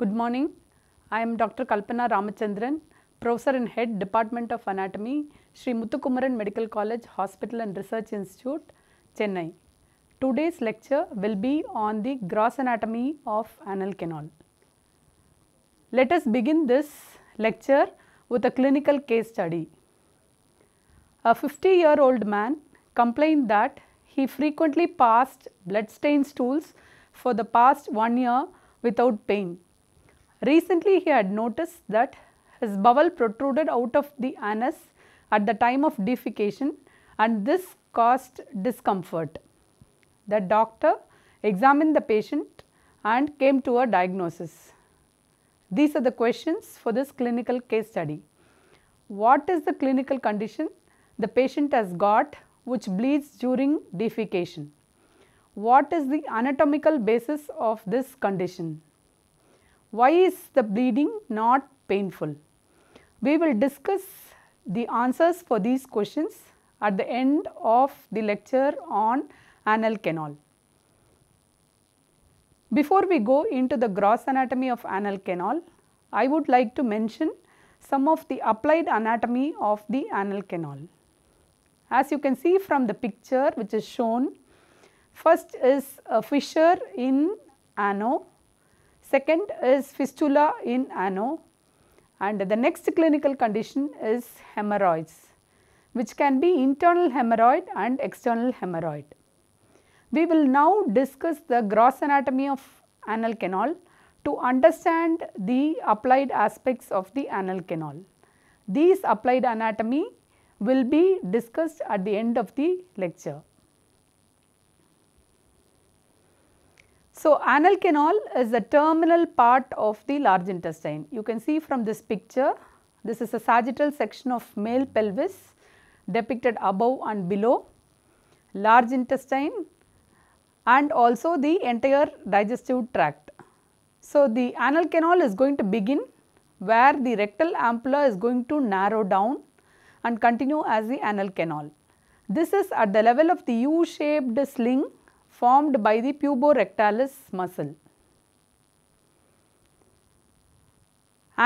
Good morning. I am Dr. Kalpana Ramachandran, Professor and Head Department of Anatomy, Sri Muthukumaran Medical College Hospital and Research Institute, Chennai. Today's lecture will be on the gross anatomy of anal canal. Let us begin this lecture with a clinical case study. A 50 year old man complained that he frequently passed blood-stained stools for the past one year without pain. Recently, he had noticed that his bowel protruded out of the anus at the time of defecation and this caused discomfort. The doctor examined the patient and came to a diagnosis. These are the questions for this clinical case study. What is the clinical condition the patient has got which bleeds during defecation? What is the anatomical basis of this condition? Why is the bleeding not painful? We will discuss the answers for these questions at the end of the lecture on anal canal. Before we go into the gross anatomy of anal canal, I would like to mention some of the applied anatomy of the anal canal. As you can see from the picture which is shown, first is a fissure in ano, second is fistula in ano and the next clinical condition is hemorrhoids which can be internal hemorrhoid and external hemorrhoid. We will now discuss the gross anatomy of anal canal to understand the applied aspects of the anal canal. These applied anatomy will be discussed at the end of the lecture. So, anal canal is the terminal part of the large intestine. You can see from this picture, this is a sagittal section of male pelvis depicted above and below, large intestine and also the entire digestive tract. So, the anal canal is going to begin where the rectal ampulla is going to narrow down and continue as the anal canal. This is at the level of the U-shaped sling formed by the puborectalis muscle.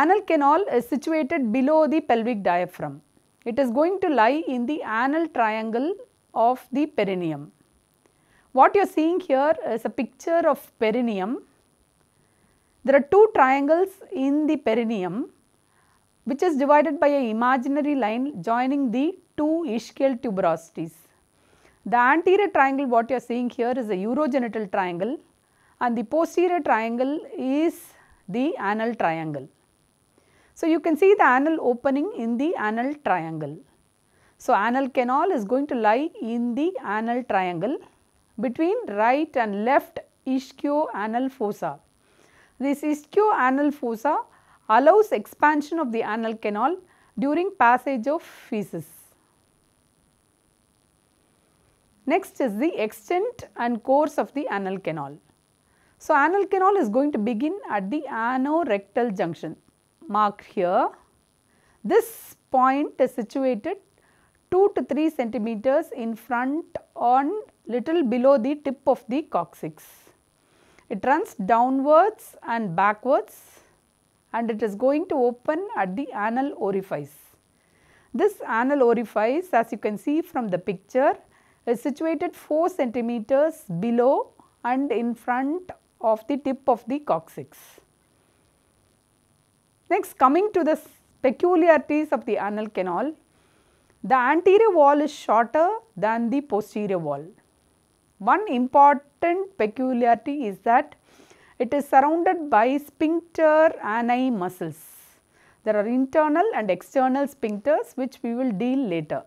Anal canal is situated below the pelvic diaphragm. It is going to lie in the anal triangle of the perineum. What you are seeing here is a picture of perineum. There are two triangles in the perineum which is divided by an imaginary line joining the two ischial tuberosities. The anterior triangle what you are seeing here is the urogenital triangle and the posterior triangle is the anal triangle. So, you can see the anal opening in the anal triangle. So, anal canal is going to lie in the anal triangle between right and left ischio-anal fossa. This ischio-anal fossa allows expansion of the anal canal during passage of feces. Next is the extent and course of the anal canal. So, anal canal is going to begin at the anorectal junction marked here. This point is situated 2 to 3 centimeters in front on little below the tip of the coccyx. It runs downwards and backwards and it is going to open at the anal orifice. This anal orifice as you can see from the picture is situated 4 centimeters below and in front of the tip of the coccyx. Next coming to the peculiarities of the anal canal, the anterior wall is shorter than the posterior wall. One important peculiarity is that it is surrounded by sphincter ani muscles. There are internal and external sphincters which we will deal later.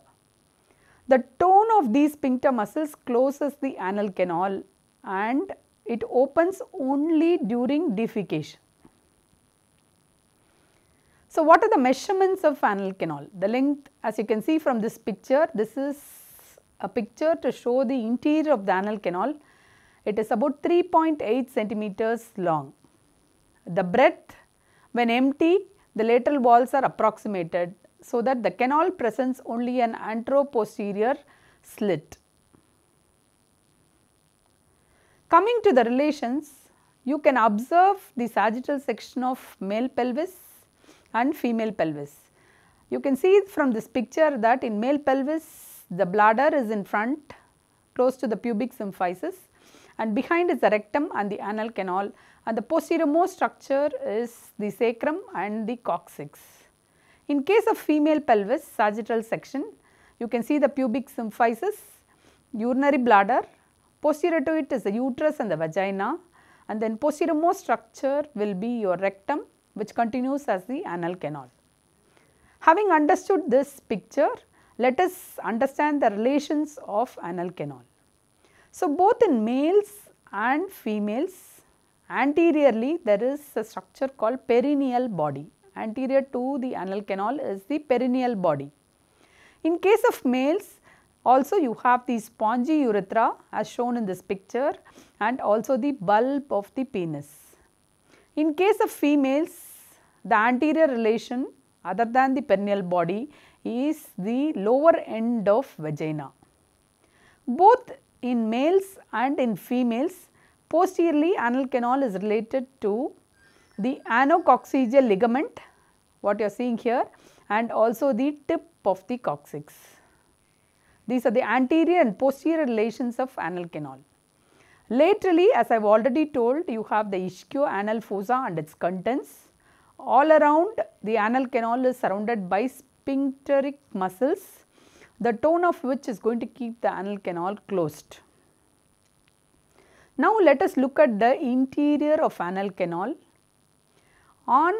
The tone of these sphincter muscles closes the anal canal and it opens only during defecation. So, what are the measurements of anal canal? The length as you can see from this picture, this is a picture to show the interior of the anal canal. It is about 3.8 centimeters long. The breadth when empty, the lateral walls are approximated so that the canal presents only an anteroposterior slit. Coming to the relations, you can observe the sagittal section of male pelvis and female pelvis. You can see from this picture that in male pelvis the bladder is in front close to the pubic symphysis and behind is the rectum and the anal canal and the posterior most structure is the sacrum and the coccyx. In case of female pelvis sagittal section you can see the pubic symphysis, urinary bladder Posterior to it is the uterus and the vagina and then posterior most structure will be your rectum which continues as the anal canal. Having understood this picture, let us understand the relations of anal canal. So, both in males and females anteriorly there is a structure called perineal body. Anterior to the anal canal is the perineal body. In case of males also you have the spongy urethra as shown in this picture and also the bulb of the penis. In case of females, the anterior relation other than the perineal body is the lower end of vagina. Both in males and in females, posteriorly anal canal is related to the anococcygeal ligament, what you are seeing here and also the tip of the coccyx. These are the anterior and posterior relations of anal canal. Laterally as I have already told you have the ischio-anal fossa and its contents. All around the anal canal is surrounded by sphincteric muscles the tone of which is going to keep the anal canal closed. Now let us look at the interior of anal canal. On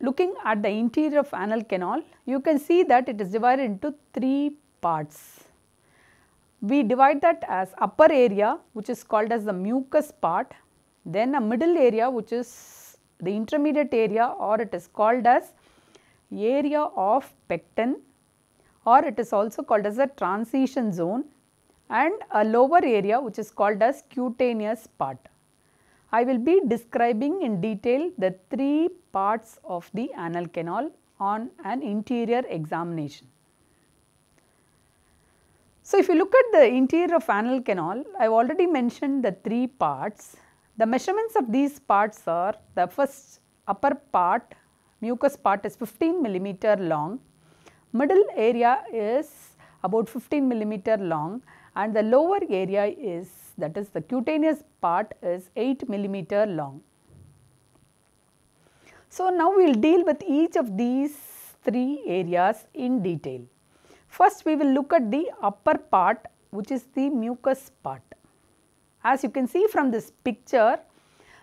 looking at the interior of anal canal, you can see that it is divided into three parts. We divide that as upper area which is called as the mucous part, then a middle area which is the intermediate area or it is called as area of pecten or it is also called as a transition zone and a lower area which is called as cutaneous part. I will be describing in detail the three parts of the anal canal on an interior examination. So, if you look at the interior of anal canal, I have already mentioned the three parts. The measurements of these parts are the first upper part mucous part is 15 millimeter long, middle area is about 15 millimeter long and the lower area is that is the cutaneous part is 8 millimeter long. So, now we will deal with each of these three areas in detail. First we will look at the upper part which is the mucous part. As you can see from this picture,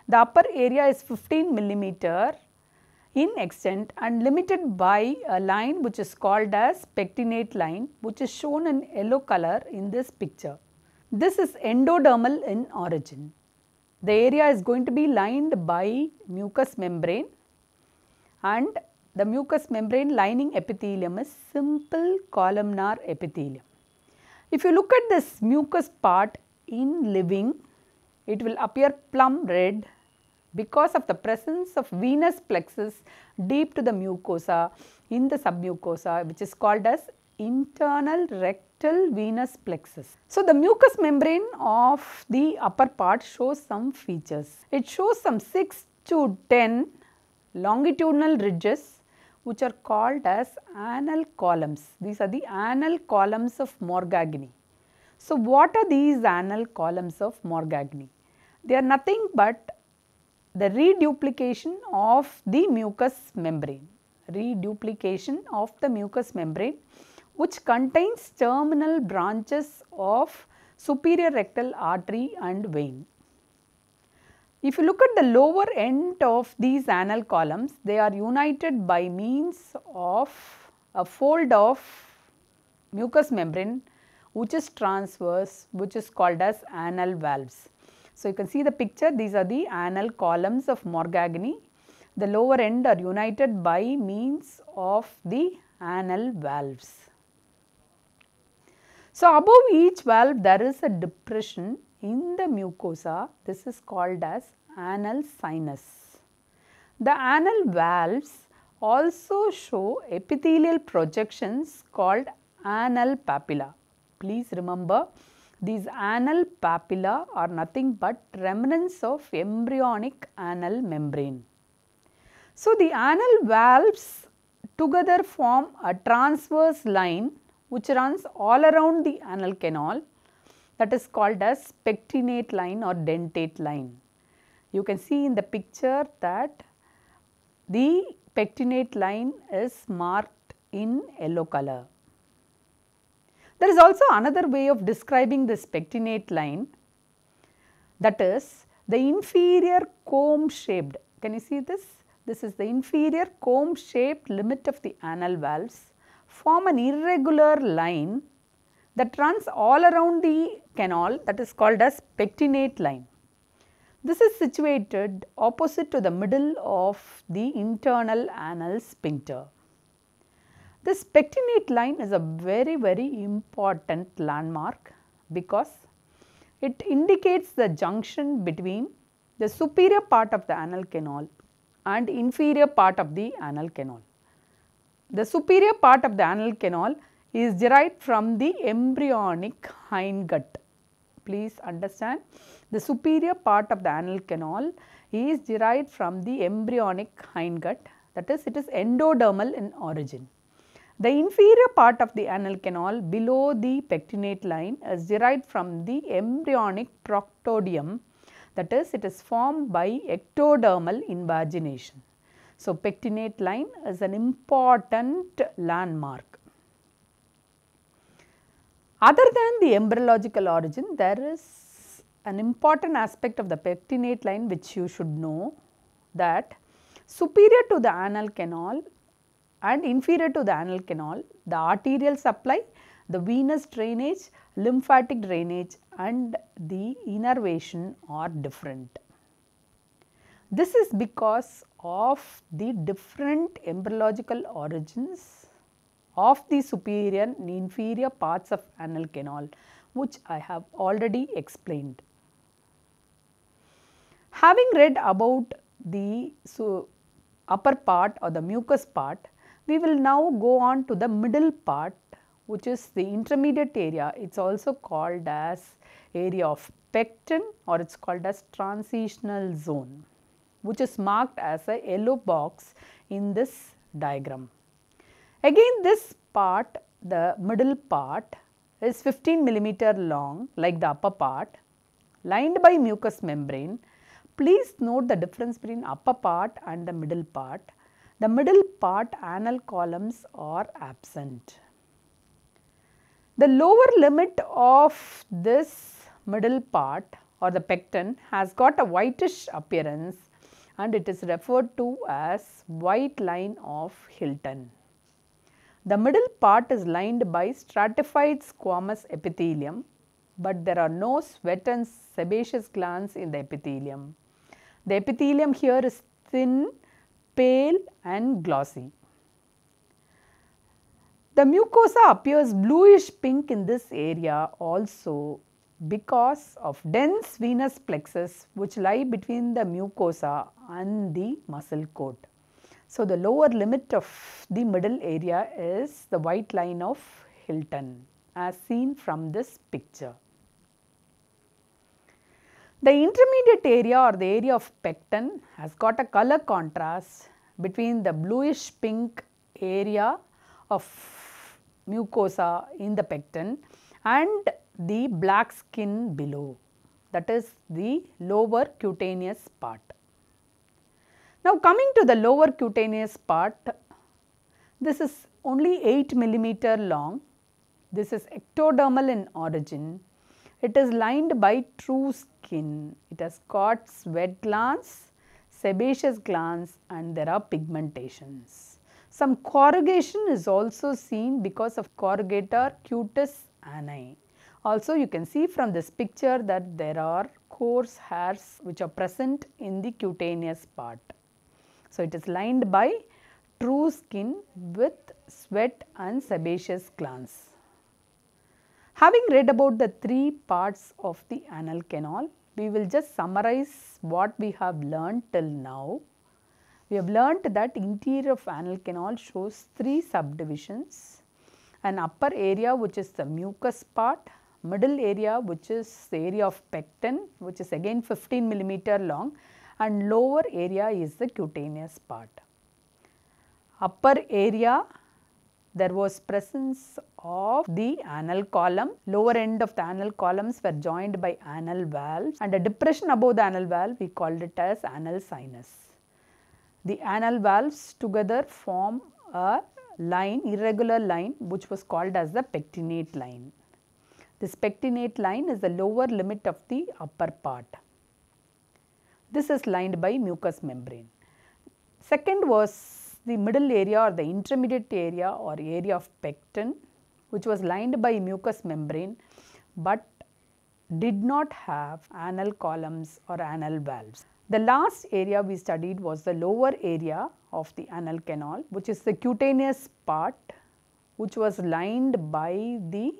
the upper area is 15 millimeter in extent and limited by a line which is called as pectinate line which is shown in yellow color in this picture. This is endodermal in origin. The area is going to be lined by mucous membrane and the mucous membrane lining epithelium is simple columnar epithelium. If you look at this mucous part in living, it will appear plum red because of the presence of venous plexus deep to the mucosa in the submucosa which is called as internal rectal venous plexus. So, the mucous membrane of the upper part shows some features. It shows some 6 to 10 longitudinal ridges which are called as anal columns. These are the anal columns of Morgagni. So, what are these anal columns of Morgagni? They are nothing but the reduplication of the mucous membrane, reduplication of the mucous membrane which contains terminal branches of superior rectal artery and vein. If you look at the lower end of these anal columns, they are united by means of a fold of mucous membrane which is transverse which is called as anal valves. So, you can see the picture these are the anal columns of Morgagni. The lower end are united by means of the anal valves. So, above each valve there is a depression in the mucosa this is called as anal sinus. The anal valves also show epithelial projections called anal papilla. Please remember these anal papilla are nothing but remnants of embryonic anal membrane. So, the anal valves together form a transverse line which runs all around the anal canal that is called as pectinate line or dentate line. You can see in the picture that the pectinate line is marked in yellow color. There is also another way of describing this pectinate line that is the inferior comb shaped. Can you see this? This is the inferior comb shaped limit of the anal valves form an irregular line that runs all around the canal that is called as pectinate line. This is situated opposite to the middle of the internal anal sphincter. This pectinate line is a very very important landmark because it indicates the junction between the superior part of the anal canal and inferior part of the anal canal. The superior part of the anal canal is derived from the embryonic hindgut. Please understand the superior part of the anal canal is derived from the embryonic hindgut that is it is endodermal in origin. The inferior part of the anal canal below the pectinate line is derived from the embryonic proctodeum that is it is formed by ectodermal invagination. So, pectinate line is an important landmark. Other than the embryological origin, there is an important aspect of the pectinate line which you should know that superior to the anal canal and inferior to the anal canal, the arterial supply, the venous drainage, lymphatic drainage and the innervation are different. This is because of the different embryological origins of the superior and inferior parts of anal canal which I have already explained. Having read about the so upper part or the mucous part, we will now go on to the middle part which is the intermediate area. It is also called as area of pecten or it is called as transitional zone which is marked as a yellow box in this diagram. Again this part the middle part is 15 millimeter long like the upper part lined by mucous membrane. Please note the difference between upper part and the middle part. The middle part anal columns are absent. The lower limit of this middle part or the pecten has got a whitish appearance and it is referred to as white line of Hilton. The middle part is lined by stratified squamous epithelium, but there are no sweat and sebaceous glands in the epithelium. The epithelium here is thin, pale and glossy. The mucosa appears bluish pink in this area also because of dense venous plexus which lie between the mucosa and the muscle coat. So, the lower limit of the middle area is the white line of Hilton as seen from this picture. The intermediate area or the area of pecten has got a color contrast between the bluish pink area of mucosa in the pecten and the black skin below. That is the lower cutaneous part. Now coming to the lower cutaneous part, this is only 8 millimeter long, this is ectodermal in origin, it is lined by true skin, it has got sweat glands, sebaceous glands and there are pigmentations. Some corrugation is also seen because of corrugator cutis ani Also you can see from this picture that there are coarse hairs which are present in the cutaneous part. So it is lined by true skin with sweat and sebaceous glands. Having read about the three parts of the anal canal, we will just summarize what we have learned till now. We have learnt that interior of anal canal shows three subdivisions, an upper area which is the mucous part, middle area which is the area of pecten which is again 15 millimeter long and lower area is the cutaneous part. Upper area there was presence of the anal column, lower end of the anal columns were joined by anal valves and a depression above the anal valve we called it as anal sinus. The anal valves together form a line, irregular line which was called as the pectinate line. This pectinate line is the lower limit of the upper part. This is lined by mucous membrane. Second was the middle area or the intermediate area or area of pecten which was lined by mucous membrane but did not have anal columns or anal valves. The last area we studied was the lower area of the anal canal which is the cutaneous part which was lined by the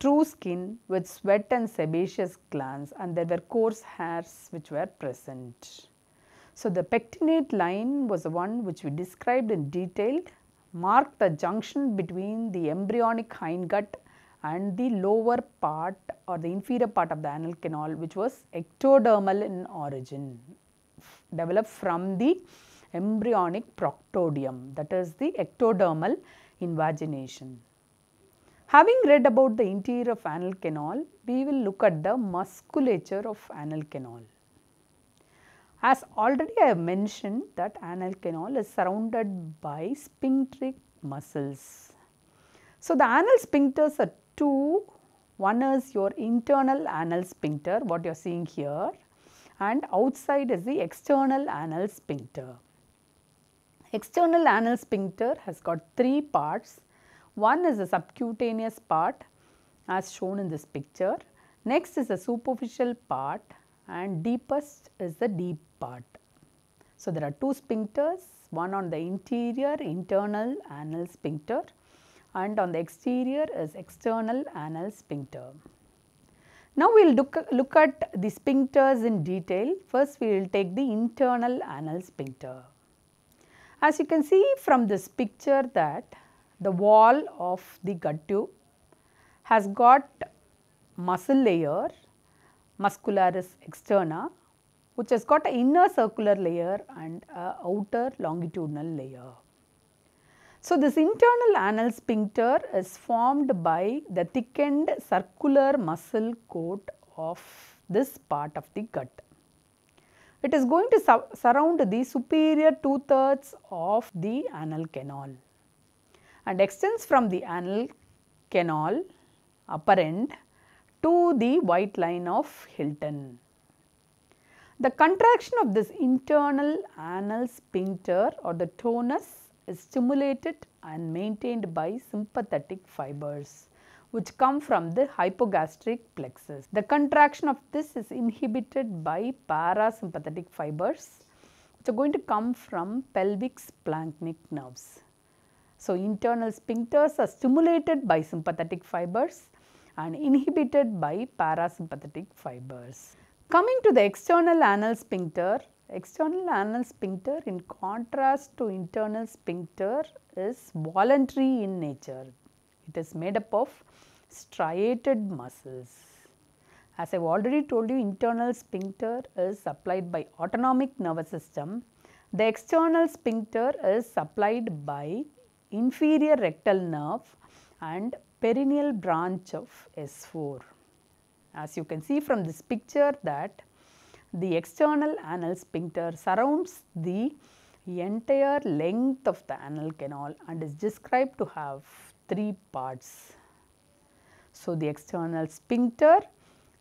true skin with sweat and sebaceous glands and there were coarse hairs which were present. So, the pectinate line was the one which we described in detail marked the junction between the embryonic hindgut and the lower part or the inferior part of the anal canal which was ectodermal in origin developed from the embryonic proctodeum that is the ectodermal invagination. Having read about the interior of anal canal, we will look at the musculature of anal canal. As already I have mentioned that anal canal is surrounded by sphincteric muscles. So, the anal sphincters are two, one is your internal anal sphincter what you are seeing here and outside is the external anal sphincter. External anal sphincter has got three parts. One is the subcutaneous part as shown in this picture. Next is the superficial part and deepest is the deep part. So, there are two sphincters, one on the interior internal anal sphincter and on the exterior is external anal sphincter. Now, we will look, look at the sphincters in detail. First, we will take the internal anal sphincter. As you can see from this picture that the wall of the gut tube has got muscle layer muscularis externa which has got an inner circular layer and a outer longitudinal layer. So, this internal anal sphincter is formed by the thickened circular muscle coat of this part of the gut. It is going to su surround the superior two thirds of the anal canal and extends from the anal canal upper end to the white line of Hilton. The contraction of this internal anal sphincter or the tonus is stimulated and maintained by sympathetic fibers which come from the hypogastric plexus. The contraction of this is inhibited by parasympathetic fibers which are going to come from pelvic splanchnic nerves. So, internal sphincters are stimulated by sympathetic fibers and inhibited by parasympathetic fibers. Coming to the external anal sphincter, external anal sphincter in contrast to internal sphincter is voluntary in nature. It is made up of striated muscles. As I have already told you internal sphincter is supplied by autonomic nervous system. The external sphincter is supplied by inferior rectal nerve and perineal branch of S4. As you can see from this picture that the external anal sphincter surrounds the entire length of the anal canal and is described to have three parts. So, the external sphincter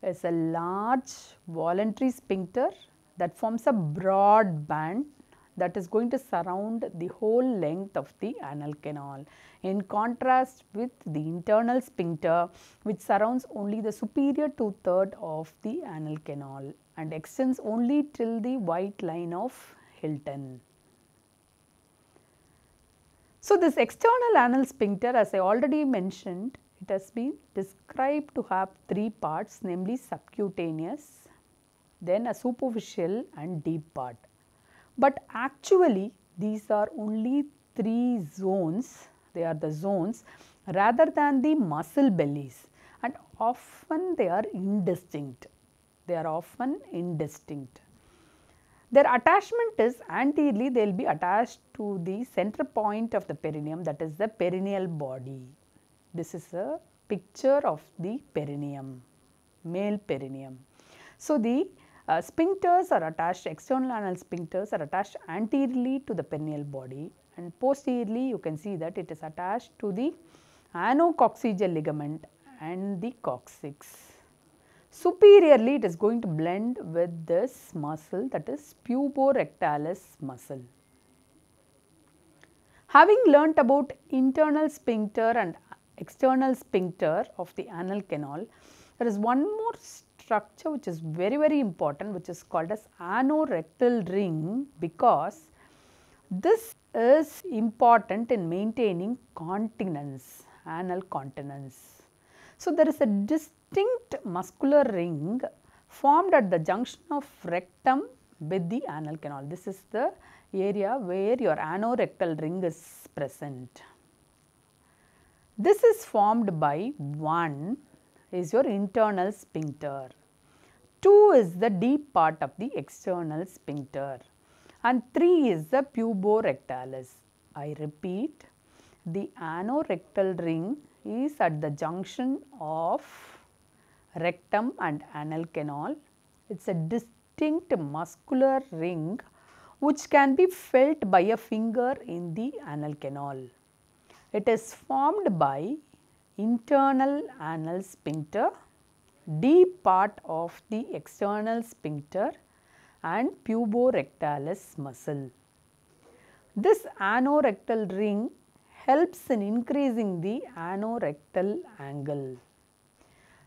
is a large voluntary sphincter that forms a broad band that is going to surround the whole length of the anal canal in contrast with the internal sphincter which surrounds only the superior two third of the anal canal and extends only till the white line of Hilton. So, this external anal sphincter as I already mentioned it has been described to have three parts namely subcutaneous, then a superficial and deep part. But actually these are only three zones, they are the zones rather than the muscle bellies and often they are indistinct, they are often indistinct. Their attachment is anteriorly they will be attached to the center point of the perineum that is the perineal body. This is a picture of the perineum, male perineum. So, the uh, sphincters are attached, external anal sphincters are attached anteriorly to the perineal body and posteriorly you can see that it is attached to the anococcygeal ligament and the coccyx. Superiorly it is going to blend with this muscle that is puborectalis muscle. Having learnt about internal sphincter and external sphincter of the anal canal, there is one more structure which is very very important which is called as anorectal ring because this is important in maintaining continence, anal continence. So, there is a distinct muscular ring formed at the junction of rectum with the anal canal. This is the area where your anorectal ring is present. This is formed by 1 is your internal sphincter, 2 is the deep part of the external sphincter and 3 is the puborectalis. I repeat the anorectal ring is at the junction of rectum and anal canal. It is a distinct muscular ring which can be felt by a finger in the anal canal. It is formed by internal anal sphincter, deep part of the external sphincter and puborectalis muscle. This anorectal ring helps in increasing the anorectal angle.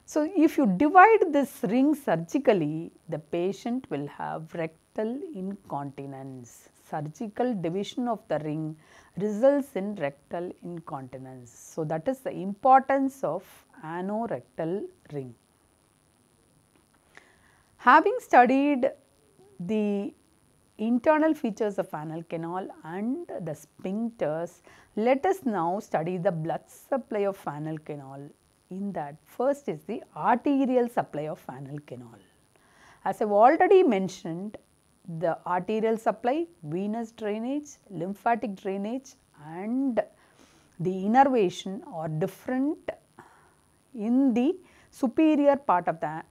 So, if you divide this ring surgically, the patient will have rectal incontinence. Surgical division of the ring results in rectal incontinence. So, that is the importance of anorectal ring. Having studied the internal features of anal canal and the sphincters, let us now study the blood supply of anal canal. In that first is the arterial supply of anal canal. As I have already mentioned, the arterial supply, venous drainage, lymphatic drainage and the innervation are different in the superior part of the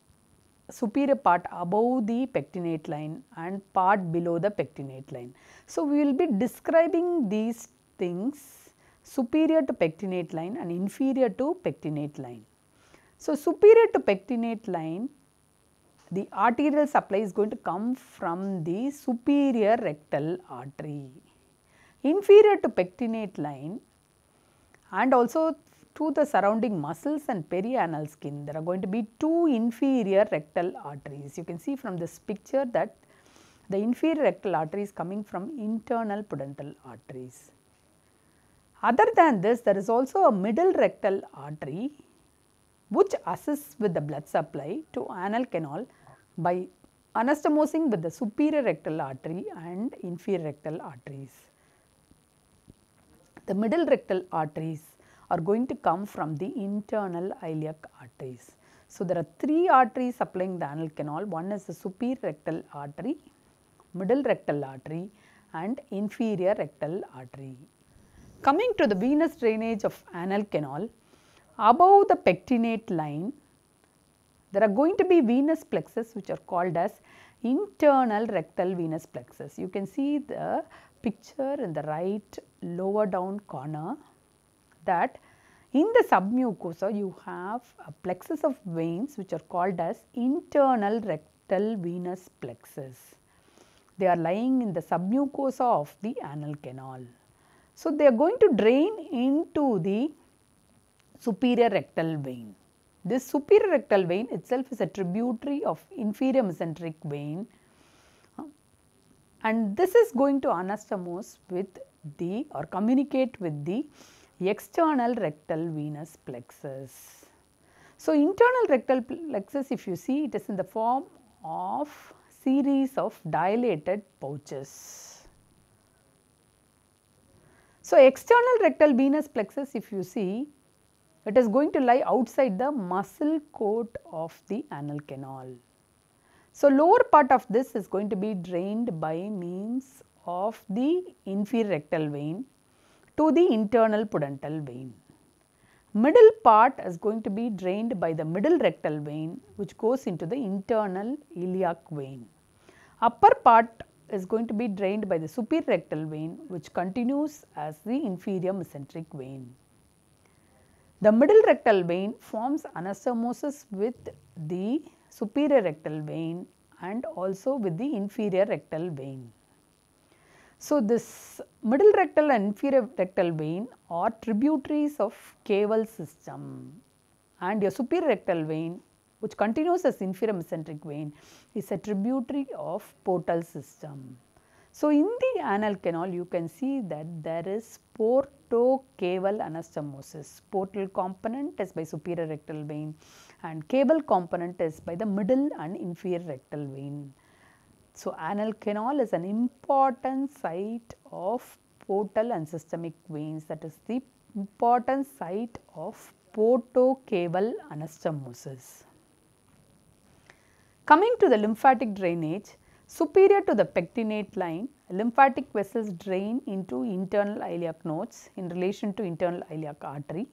superior part above the pectinate line and part below the pectinate line. So, we will be describing these things superior to pectinate line and inferior to pectinate line. So, superior to pectinate line the arterial supply is going to come from the superior rectal artery. Inferior to pectinate line and also to the surrounding muscles and perianal skin, there are going to be two inferior rectal arteries. You can see from this picture that the inferior rectal artery is coming from internal pudendal arteries. Other than this, there is also a middle rectal artery which assists with the blood supply to anal canal by anastomosing with the superior rectal artery and inferior rectal arteries. The middle rectal arteries are going to come from the internal iliac arteries. So, there are three arteries supplying the anal canal. One is the superior rectal artery, middle rectal artery and inferior rectal artery. Coming to the venous drainage of anal canal, above the pectinate line, there are going to be venous plexus which are called as internal rectal venous plexus. You can see the picture in the right lower down corner that in the submucosa you have a plexus of veins which are called as internal rectal venous plexus. They are lying in the submucosa of the anal canal. So, they are going to drain into the superior rectal vein. This superior rectal vein itself is a tributary of inferior mesenteric vein uh, and this is going to anastomose with the or communicate with the external rectal venous plexus. So, internal rectal plexus if you see it is in the form of series of dilated pouches. So, external rectal venous plexus if you see it is going to lie outside the muscle coat of the anal canal. So, lower part of this is going to be drained by means of the inferior rectal vein to the internal pudendal vein. Middle part is going to be drained by the middle rectal vein which goes into the internal iliac vein. Upper part is going to be drained by the superior rectal vein which continues as the inferior mesenteric vein. The middle rectal vein forms anastomosis with the superior rectal vein and also with the inferior rectal vein. So, this middle rectal and inferior rectal vein are tributaries of caval system and your superior rectal vein which continues as inferior mesenteric vein is a tributary of portal system. So, in the anal canal you can see that there is portocaval anastomosis. Portal component is by superior rectal vein and caval component is by the middle and inferior rectal vein. So, anal canal is an important site of portal and systemic veins that is the important site of portocaval anastomosis. Coming to the lymphatic drainage, Superior to the pectinate line, lymphatic vessels drain into internal iliac nodes in relation to internal iliac artery.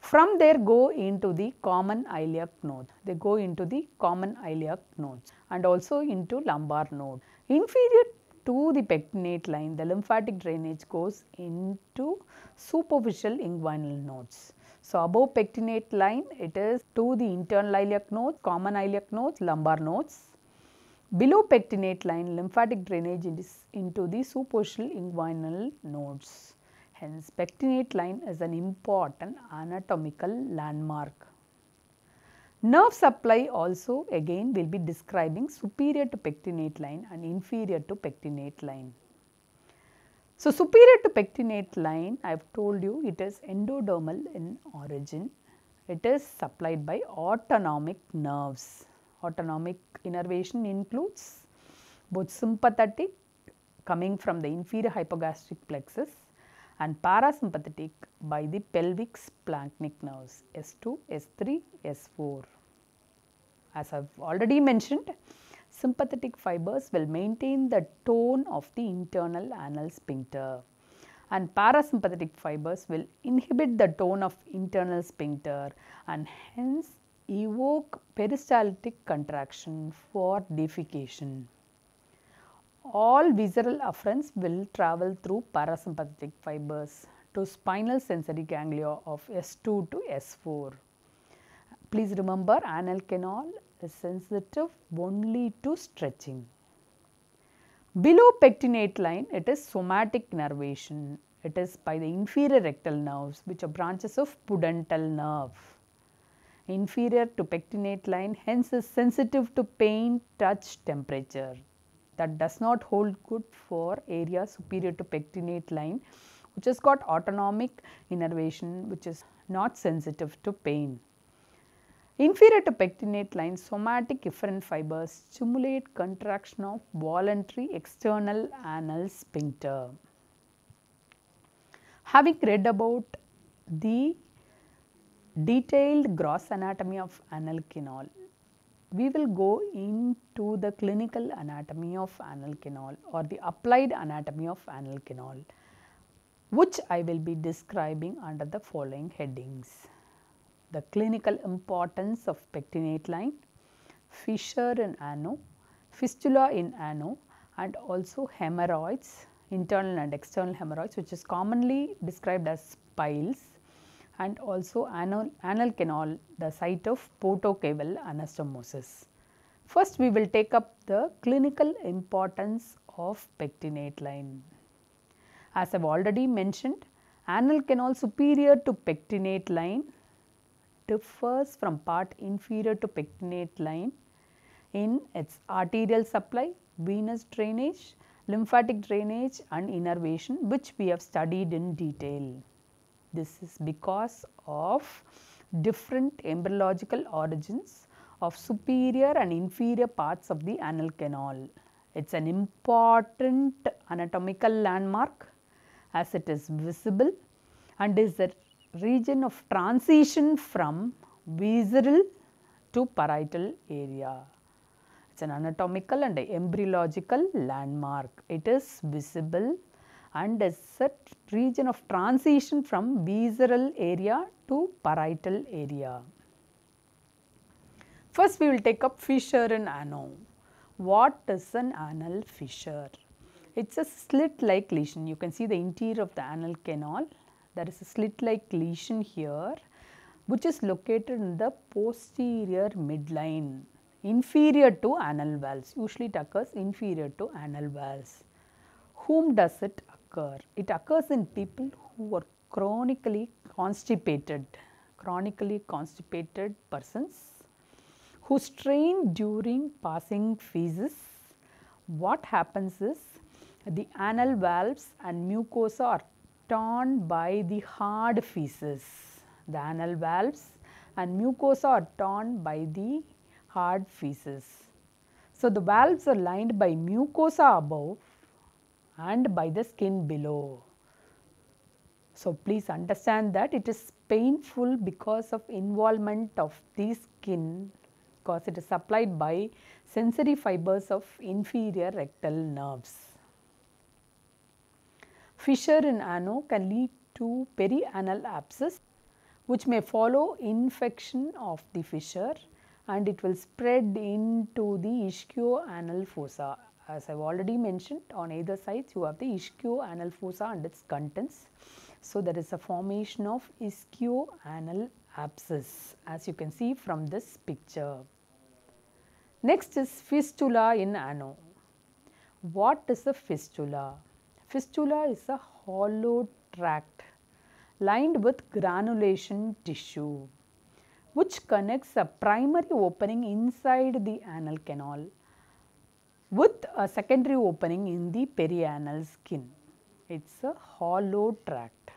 From there go into the common iliac node. They go into the common iliac nodes and also into lumbar node. Inferior to the pectinate line, the lymphatic drainage goes into superficial inguinal nodes. So, above pectinate line, it is to the internal iliac nodes, common iliac nodes, lumbar nodes Below pectinate line, lymphatic drainage is into the superficial inguinal nodes. Hence, pectinate line is an important anatomical landmark. Nerve supply also again will be describing superior to pectinate line and inferior to pectinate line. So, superior to pectinate line I have told you it is endodermal in origin. It is supplied by autonomic nerves autonomic innervation includes both sympathetic coming from the inferior hypogastric plexus and parasympathetic by the pelvic splanchnic nerves S2, S3, S4. As I have already mentioned, sympathetic fibers will maintain the tone of the internal anal sphincter and parasympathetic fibers will inhibit the tone of internal sphincter and hence evoke peristaltic contraction for defecation. All visceral afferents will travel through parasympathetic fibers to spinal sensory ganglia of S2 to S4. Please remember anal canal is sensitive only to stretching. Below pectinate line it is somatic innervation. It is by the inferior rectal nerves which are branches of pudendal nerve inferior to pectinate line hence is sensitive to pain, touch, temperature. That does not hold good for area superior to pectinate line which has got autonomic innervation which is not sensitive to pain. Inferior to pectinate line somatic efferent fibers stimulate contraction of voluntary external anal sphincter. Having read about the detailed gross anatomy of anal canal, we will go into the clinical anatomy of anal canal or the applied anatomy of anal canal which I will be describing under the following headings. The clinical importance of pectinate line, fissure in ano, fistula in ano and also hemorrhoids, internal and external hemorrhoids which is commonly described as piles and also anal, anal canal the site of portocaval anastomosis. First, we will take up the clinical importance of pectinate line. As I have already mentioned, anal canal superior to pectinate line differs from part inferior to pectinate line in its arterial supply, venous drainage, lymphatic drainage and innervation which we have studied in detail. This is because of different embryological origins of superior and inferior parts of the anal canal. It is an important anatomical landmark as it is visible and is the region of transition from visceral to parietal area. It is an anatomical and embryological landmark. It is visible and a region of transition from visceral area to parietal area. First we will take up fissure in ano. What is an anal fissure? It is a slit like lesion. You can see the interior of the anal canal. There is a slit like lesion here which is located in the posterior midline inferior to anal valves. Usually it occurs inferior to anal valves. Whom does it occur? It occurs in people who are chronically constipated, chronically constipated persons who strain during passing feces. What happens is the anal valves and mucosa are torn by the hard feces. The anal valves and mucosa are torn by the hard feces. So, the valves are lined by mucosa above and by the skin below. So, please understand that it is painful because of involvement of the skin because it is supplied by sensory fibers of inferior rectal nerves. Fissure in ano can lead to perianal abscess which may follow infection of the fissure and it will spread into the ischio-anal fossa. As I have already mentioned on either sides you have the ischio-anal fossa and its contents. So, there is a formation of ischio-anal abscess as you can see from this picture. Next is fistula in ano. What is a fistula? Fistula is a hollow tract lined with granulation tissue which connects a primary opening inside the anal canal with a secondary opening in the perianal skin. It is a hollow tract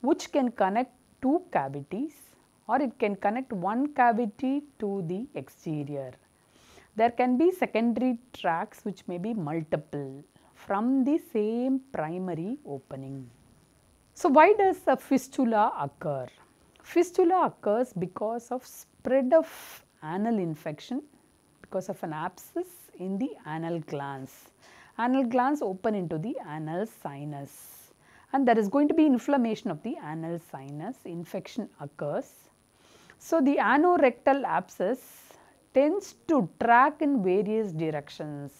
which can connect two cavities or it can connect one cavity to the exterior. There can be secondary tracts which may be multiple from the same primary opening. So, why does a fistula occur? Fistula occurs because of spread of anal infection because of an abscess in the anal glands. Anal glands open into the anal sinus and there is going to be inflammation of the anal sinus, infection occurs. So, the anorectal abscess tends to track in various directions.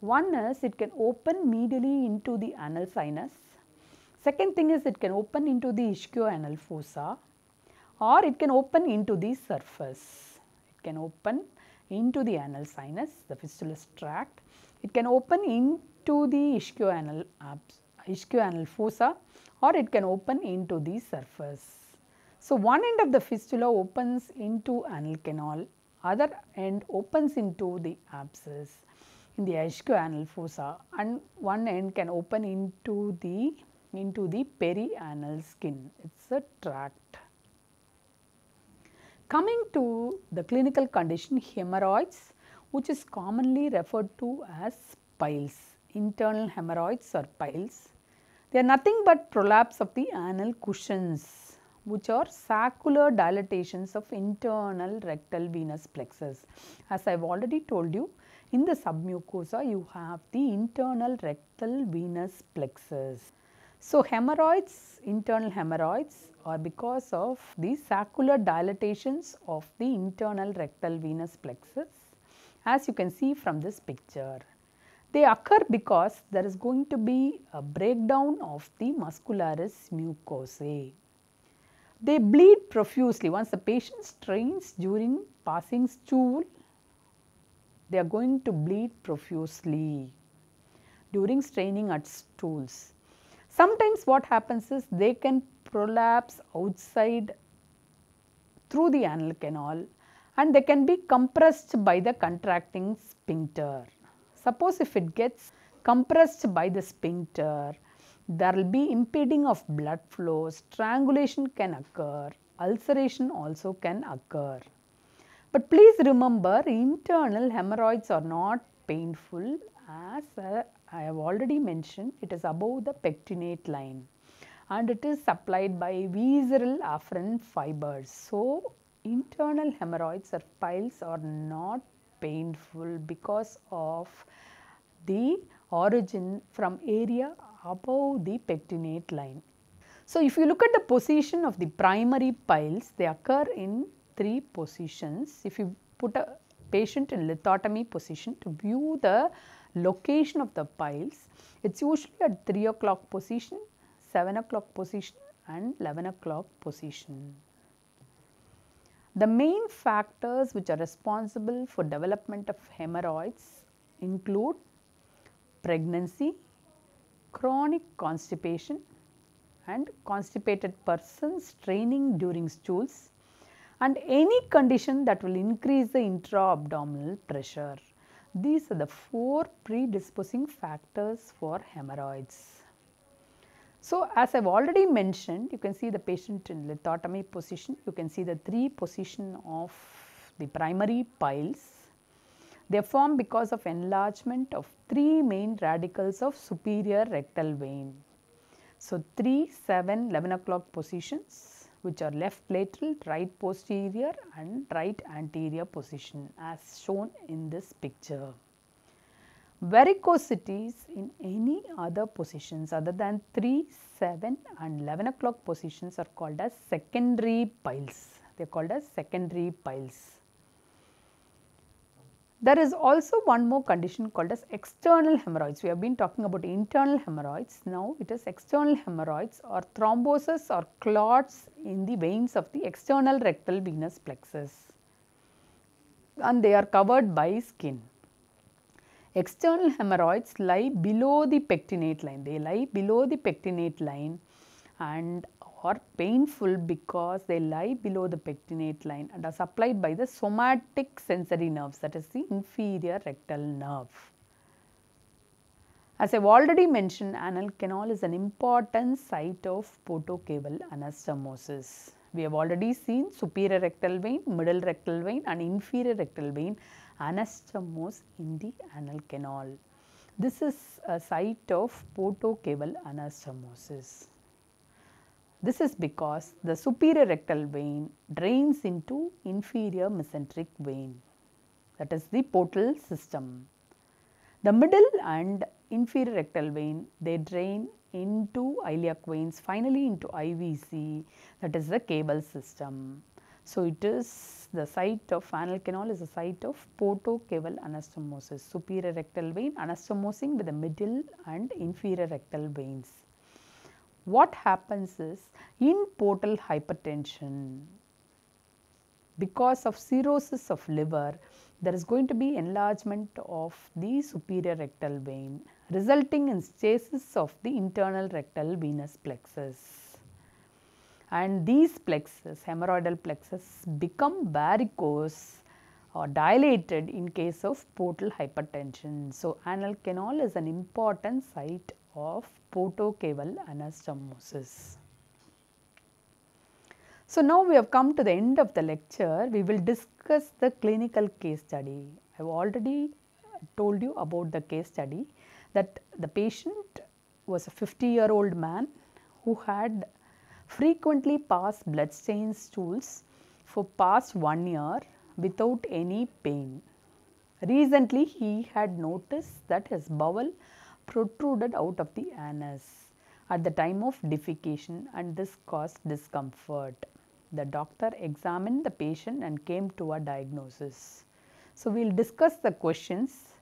One is it can open medially into the anal sinus. Second thing is it can open into the ischio-anal fossa or it can open into the surface. It can open into the anal sinus, the fistulous tract. It can open into the ischioanal uh, ischio-anal fossa or it can open into the surface. So, one end of the fistula opens into anal canal other end opens into the abscess in the ischio-anal fossa and one end can open into the into the perianal skin. It is a tract. Coming to the clinical condition hemorrhoids which is commonly referred to as piles, internal hemorrhoids or piles. They are nothing but prolapse of the anal cushions which are saccular dilatations of internal rectal venous plexus. As I have already told you, in the submucosa you have the internal rectal venous plexus. So, hemorrhoids, internal hemorrhoids are because of the saccular dilatations of the internal rectal venous plexus as you can see from this picture. They occur because there is going to be a breakdown of the muscularis mucosae. They bleed profusely once the patient strains during passing stool they are going to bleed profusely during straining at stools. Sometimes what happens is they can prolapse outside through the anal canal and they can be compressed by the contracting sphincter. Suppose if it gets compressed by the sphincter, there will be impeding of blood flow, strangulation can occur, ulceration also can occur. But please remember internal hemorrhoids are not painful as uh, I have already mentioned it is above the pectinate line and it is supplied by visceral afferent fibers. So, internal hemorrhoids or piles are not painful because of the origin from area above the pectinate line. So, if you look at the position of the primary piles, they occur in three positions. If you put a patient in lithotomy position to view the location of the piles, it is usually at 3 o'clock position, 7 o'clock position and 11 o'clock position. The main factors which are responsible for development of hemorrhoids include pregnancy, chronic constipation and constipated persons straining during stools and any condition that will increase the intra-abdominal pressure. These are the four predisposing factors for hemorrhoids. So, as I have already mentioned, you can see the patient in lithotomy position, you can see the three position of the primary piles. They form because of enlargement of three main radicals of superior rectal vein. So, 3, 7, 11 o'clock positions which are left lateral, right posterior and right anterior position as shown in this picture. Varicosities in any other positions other than 3, 7 and 11 o'clock positions are called as secondary piles. They are called as secondary piles. There is also one more condition called as external hemorrhoids. We have been talking about internal hemorrhoids. Now it is external hemorrhoids or thrombosis or clots in the veins of the external rectal venous plexus and they are covered by skin. External hemorrhoids lie below the pectinate line. They lie below the pectinate line and are painful because they lie below the pectinate line and are supplied by the somatic sensory nerves that is the inferior rectal nerve. As I have already mentioned, anal canal is an important site of portocaval anastomosis. We have already seen superior rectal vein, middle rectal vein and inferior rectal vein anastomose in the anal canal. This is a site of portocaval anastomosis. This is because the superior rectal vein drains into inferior mesenteric vein that is the portal system. The middle and inferior rectal vein they drain into iliac veins finally into IVC that is the caval system. So, it is the site of anal canal is the site of portocaval anastomosis, superior rectal vein anastomosing with the middle and inferior rectal veins. What happens is in portal hypertension, because of cirrhosis of liver, there is going to be enlargement of the superior rectal vein resulting in stasis of the internal rectal venous plexus and these plexus, hemorrhoidal plexus become varicose or dilated in case of portal hypertension. So, anal canal is an important site of portocaval anastomosis. So, now we have come to the end of the lecture. We will discuss the clinical case study. I have already told you about the case study that the patient was a 50 year old man who had frequently pass bloodstained stools for past one year without any pain. Recently, he had noticed that his bowel protruded out of the anus at the time of defecation and this caused discomfort. The doctor examined the patient and came to a diagnosis. So, we will discuss the questions.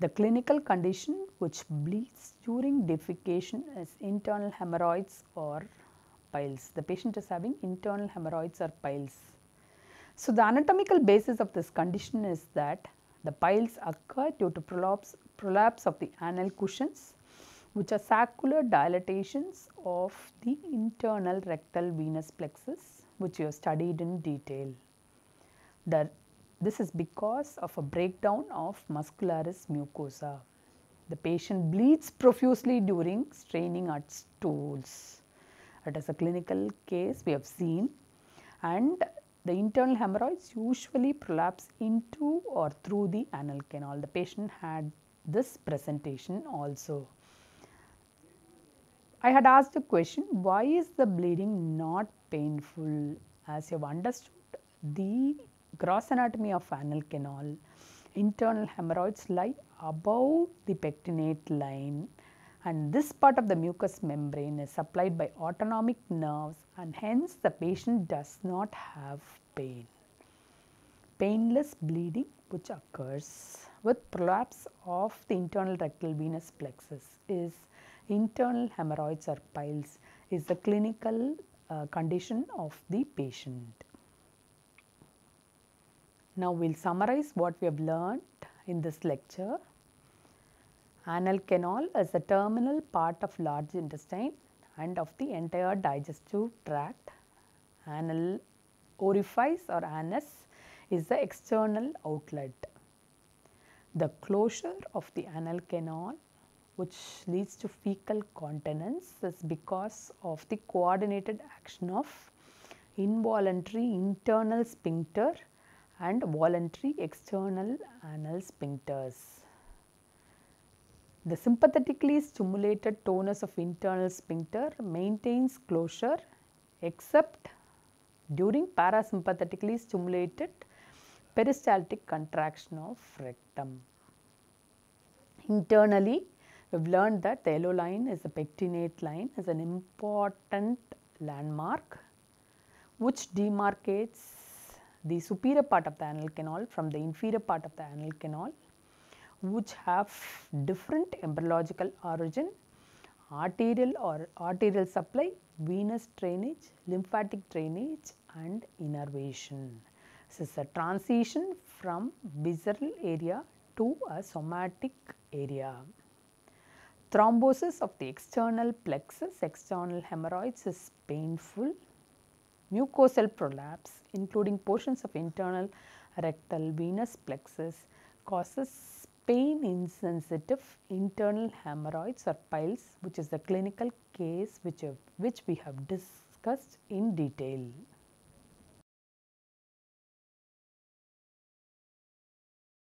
The clinical condition which bleeds during defecation is internal hemorrhoids or piles. The patient is having internal hemorrhoids or piles. So, the anatomical basis of this condition is that The piles occur due to prolapse, prolapse of the anal cushions which are saccular dilatations of the internal rectal venous plexus which you have studied in detail. The, this is because of a breakdown of muscularis mucosa. The patient bleeds profusely during straining at stools. It is a clinical case we have seen and the internal hemorrhoids usually prolapse into or through the anal canal. The patient had this presentation also. I had asked the question why is the bleeding not painful? As you have understood the gross anatomy of anal canal, internal hemorrhoids lie above the pectinate line and this part of the mucous membrane is supplied by autonomic nerves and hence the patient does not have pain. Painless bleeding which occurs with prolapse of the internal rectal venous plexus is internal hemorrhoids or piles is the clinical uh, condition of the patient. Now, we will summarize what we have learned in this lecture. Anal canal is the terminal part of large intestine and of the entire digestive tract. Anal orifice or anus is the external outlet. The closure of the anal canal which leads to fecal continence is because of the coordinated action of involuntary internal sphincter and voluntary external anal sphincters. The sympathetically stimulated tonus of internal sphincter maintains closure except during parasympathetically stimulated peristaltic contraction of rectum. Internally, we have learned that the yellow line is the pectinate line is an important landmark which demarcates the superior part of the anal canal from the inferior part of the anal canal which have different embryological origin, arterial or arterial supply, venous drainage, lymphatic drainage and innervation. This is a transition from visceral area to a somatic area. Thrombosis of the external plexus, external hemorrhoids is painful. Mucosal prolapse including portions of internal rectal venous plexus causes pain insensitive internal hemorrhoids or piles which is the clinical case which, which we have discussed in detail.